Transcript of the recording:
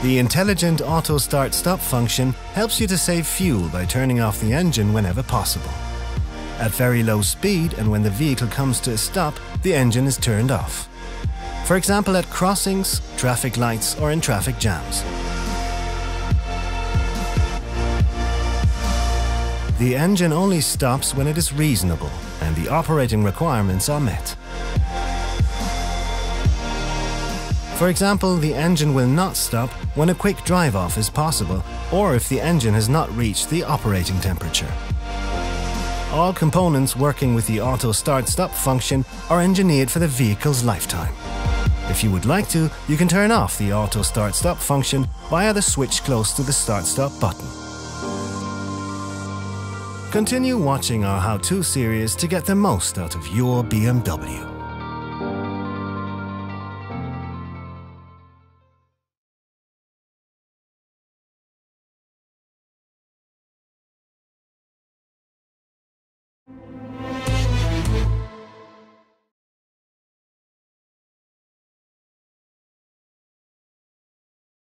The intelligent auto start stop function helps you to save fuel by turning off the engine whenever possible. At very low speed and when the vehicle comes to a stop, the engine is turned off. For example, at crossings, traffic lights or in traffic jams. The engine only stops when it is reasonable and the operating requirements are met. For example, the engine will not stop when a quick drive-off is possible or if the engine has not reached the operating temperature. All components working with the auto start-stop function are engineered for the vehicle's lifetime. If you would like to, you can turn off the auto start-stop function via the switch close to the start-stop button. Continue watching our how-to series to get the most out of your BMW.